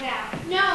now. No.